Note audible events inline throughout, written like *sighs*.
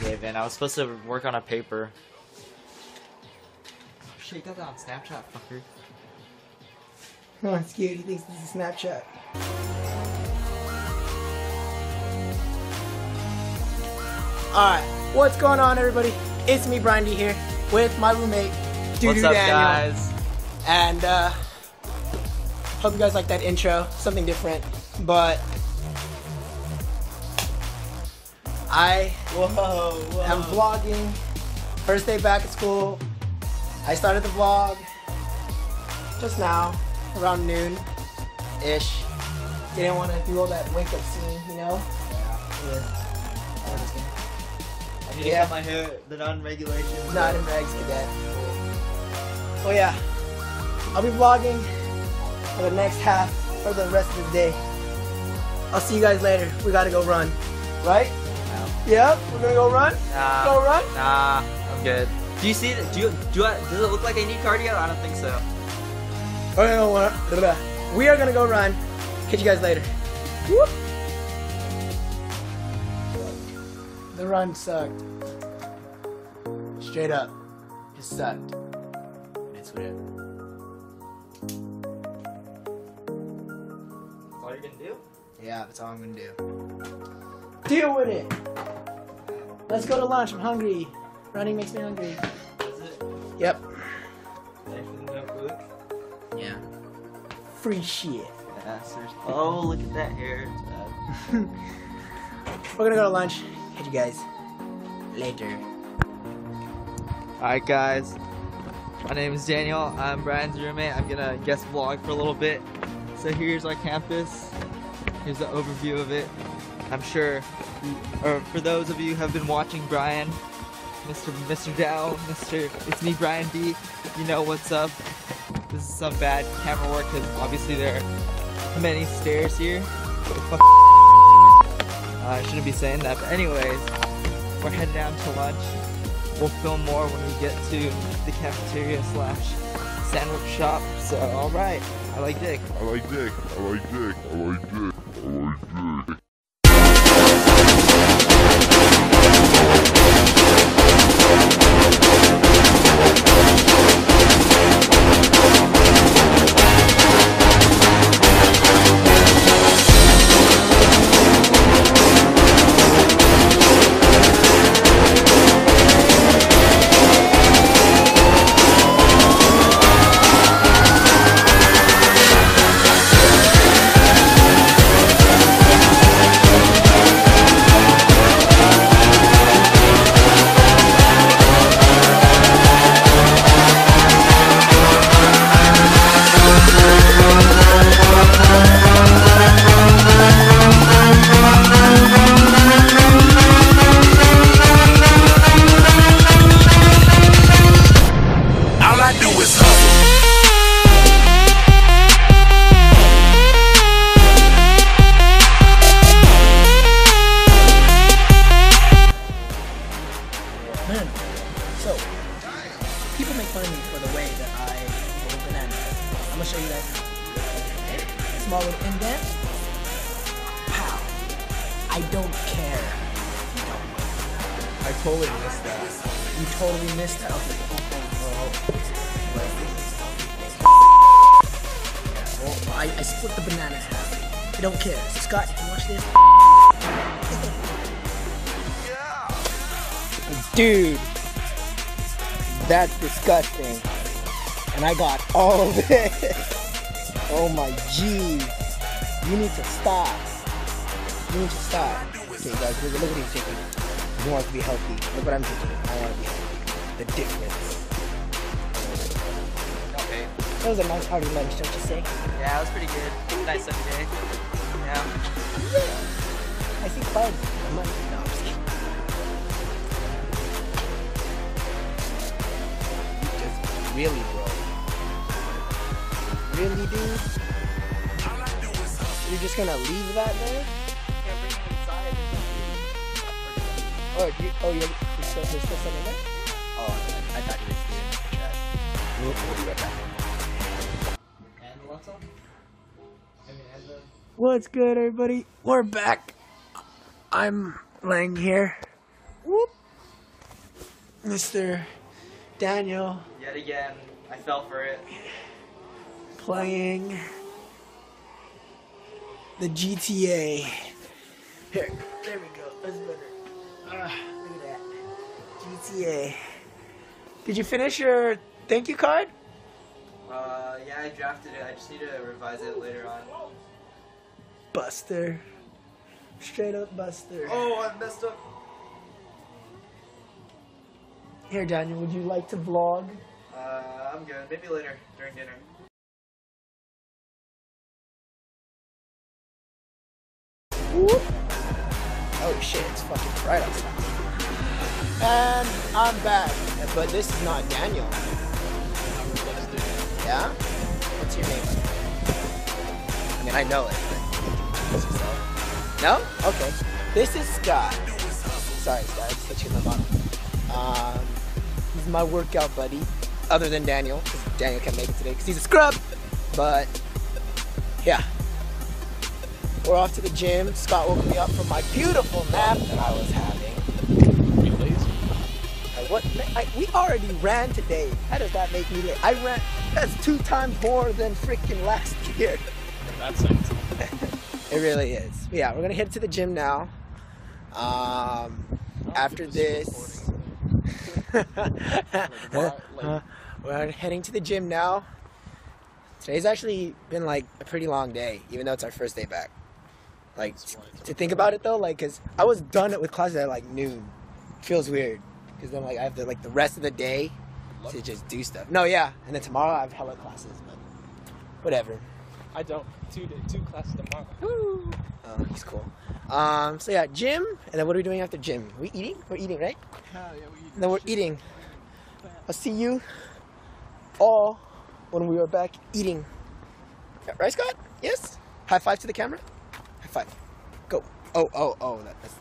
gave in. I was supposed to work on a paper. Oh, shit, got that on Snapchat, fucker. Oh, it's cute. He thinks this is Snapchat. Alright, what's going on, everybody? It's me, Bryan D, here with my roommate, Doo What's Doo up, Daniel. guys? And, uh, hope you guys like that intro. Something different. But, I Whoa, whoa. am vlogging. First day back at school. I started the vlog just now, around noon ish. Didn't want to do all that wake up scene, you know? Yeah. I need to Yeah. cut my hair, the non-regulations. Not in rags, cadet. Oh yeah, I'll be vlogging for the next half for the rest of the day. I'll see you guys later. We gotta go run, right? Yep, we're gonna go run. Nah. Go run. Nah, I'm good. Do you see? Do you do? I, does it look like I need cardio? I don't think so. No, no, no, no. We are gonna go run. Catch you guys later. Whoop. The run sucked. Straight up, it sucked. It's whatever. That's all you're gonna do? Yeah, that's all I'm gonna do. Deal with it. Let's go to lunch. I'm hungry. Running makes me hungry. Is it? Yep. Actually, no food? Yeah. Free shit. Yeah. Oh, look at that hair. *laughs* We're gonna go to lunch. Catch you guys later. Alright guys, my name is Daniel, I'm Bryan's roommate, I'm gonna guest vlog for a little bit. So here's our campus, here's the overview of it. I'm sure, or for those of you who have been watching Bryan, Mr. Mr. Dow, Mr. It's me Bryan B, you know what's up. This is some bad camera work because obviously there are many stairs here. I shouldn't be saying that, but anyways, we're heading down to lunch. We'll film more when we get to the cafeteria slash sandwich shop. So, alright, I like dick. I like dick. I like dick. I like dick. Totally missed that. You totally missed that. Okay. Well, I, I split the banana in half. I don't care. Scott, you watch this? *laughs* Dude, that's disgusting. And I got all of it. *laughs* oh my jeez. You need to stop. You need to stop. Okay, guys, look, what he's taking. He want to be healthy. Look what I'm taking. I want to be healthy. The difference. Okay. That was a nice hearty lunch, don't you say? Yeah, it was pretty good. Nice sunny day. Yeah. I see clouds. I'm like, no, I'm just kidding. You just really, bro. Really, dude? You're just gonna leave that there? Oh, you, oh, you're, you're still, there's still something there? Oh, I thought you were doing the chest. We'll, we'll be right back. And the left side? I mean, and the... What's good, everybody? We're back. I'm laying here. Whoop. Mr. Daniel Yet again, I fell for it. playing the GTA. Here, there GTA. Did you finish your thank you card? Uh, yeah, I drafted it. I just need to revise it later on. Buster. Straight up Buster. Oh, I messed up. Here, Daniel, would you like to vlog? Uh, I'm good. Maybe later, during dinner. Whoop. Oh shit, it's fucking bright outside. And I'm back. But this is not Daniel. Yeah? What's your name? I mean, I know it. No? Okay. This is Scott. Sorry, Scott, hit you in the bottom. Um, he's my workout buddy, other than Daniel, because Daniel can't make it today because he's a scrub. But, yeah. We're off to the gym. Scott woke me up from my beautiful nap that I was having. What? I, we already ran today. How does that make me late? I ran. That's two times more than freaking last *laughs* year. That sucks. *laughs* It really is. Yeah, we're gonna head to the gym now. Um, after this, *laughs* we're heading to the gym now. Today's actually been like a pretty long day, even though it's our first day back. Like to think about it though, like, cause I was done with classes at like noon. Feels weird, cause then like I have the like the rest of the day to just do stuff. No, yeah, and then tomorrow I have hella classes, but whatever. I don't. Two day, two classes tomorrow. Oh, he's cool. Um, so yeah, gym, and then what are we doing after gym? We eating? We're eating, right? Hell yeah, we And then we're eating. I'll see you all when we are back eating. Right, Scott? Yes? High five to the camera? High five. Go. Oh, oh, oh. That, that's...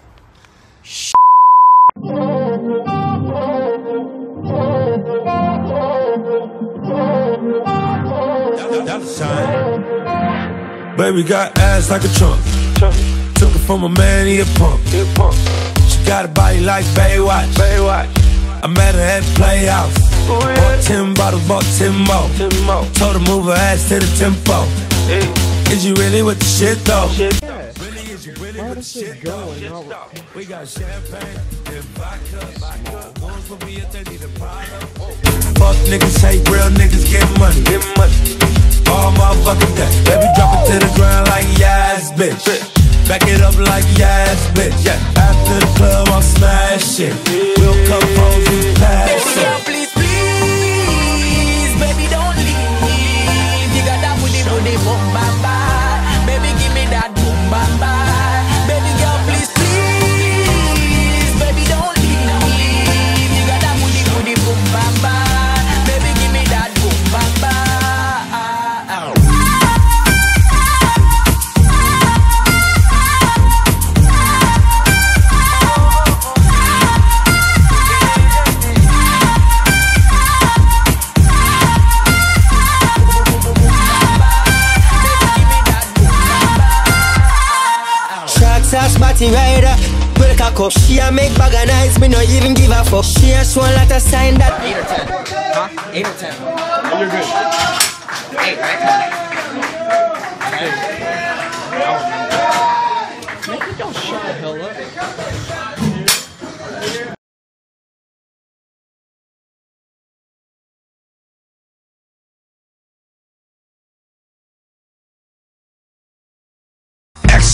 Dollar sign. Baby got ass like a trunk. Took it from a man, he a punk. She got a body like Baywatch. Baywatch. I met her at the Playhouse. Bought ten bottles, bought ten more. Told her move her ass to the tempo. Is you really with the shit though? Really, is you really with the shit though? We got champagne and vodka. vodka. Ones for me if they need a problem. Fuck niggas, hate real niggas, get money. Get money. All motherfucking day. Baby, drop it to the ground like yes, bitch. Back it up like yes, bitch. Yeah. After the club, I'll smash it. We'll come home, we pass up She a make bag of nights Me no even give a fuck She a show a lot of sign that Eight or ten. Huh? Eight or ten. Oh, you're good. Eight, right? Don't shut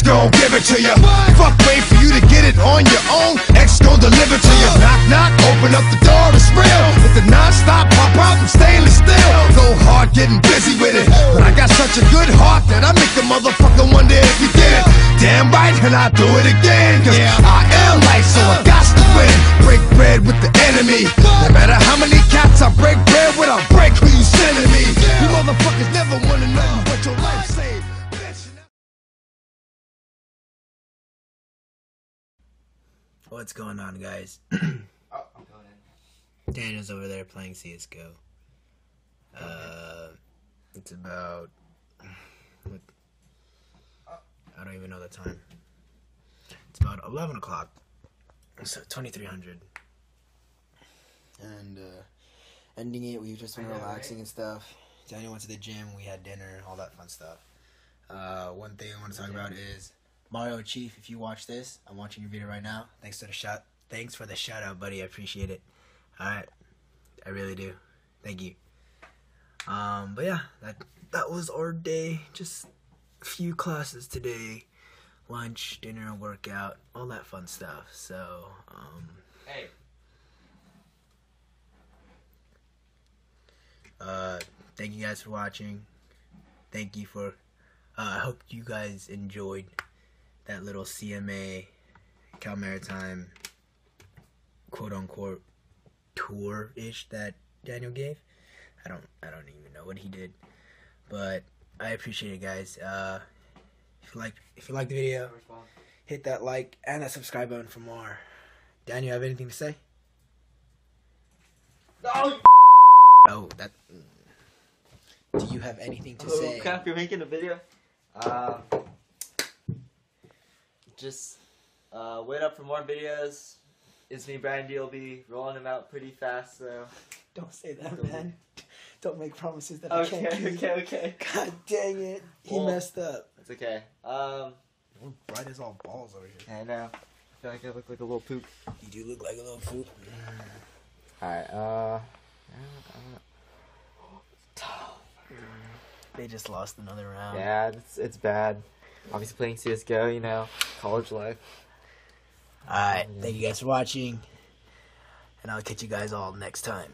gon' give it to you. Fuck, wait for you to get it on your own. X gon' deliver to you. Knock, knock, open up the door, it's real. With the non-stop pop out, stainless steel. Go hard, getting busy with it. But I got such a good heart that I make a motherfucker wonder if you did it. Damn right, and I do it again. Cause I am light, so I got to win. Break bread with the enemy. No matter how many cats I break bread with, I'll break who you sending me. You motherfuckers never wanna know What's going on, guys? *clears throat* oh, *coughs* Daniel's over there playing CSGO. Uh, it's about. *sighs* What, I don't even know the time. It's about 11 o'clock. So 2300. And, uh, ending it, we've just been relaxing and stuff. Daniel went to the gym, we had dinner, all that fun stuff. Uh, one thing I want to talk about is Mario Chief. If you watch this, I'm watching your video right now. Thanks for the shout. Thanks for the shout out, buddy. I appreciate it. All right, I really do. Thank you. Um, but yeah, that that was our day. Just a few classes today, lunch, dinner, workout, all that fun stuff. So, um, Hey. Uh, thank you guys for watching. Thank you for. Uh, I hope you guys enjoyed that little CMA Cal Maritime quote unquote tour ish that Daniel gave. I don't I don't even know what he did, but I appreciate it, guys. Uh, if you like if you like the video, hit that like and that subscribe button for more. Daniel, have anything to say? Oh, Oh, that. Do you have anything to oh say? crap! You're making a video. Um, just uh, wait up for more videos. It's me, Bryan D. will be rolling them out pretty fast. So Don't say that, man. *laughs* Don't make promises that I can't. okay, okay, okay. God dang it. He Well- messed up. It's okay. Um, Bright as all balls over here. I know. I feel like I look like a little poop. You do look like a little poop. *sighs* Alright. Uh. They just lost another round. Yeah, it's it's bad. Obviously playing CS:GO, you know, college life. Alright, thank you guys for watching. And I'll catch you guys all next time.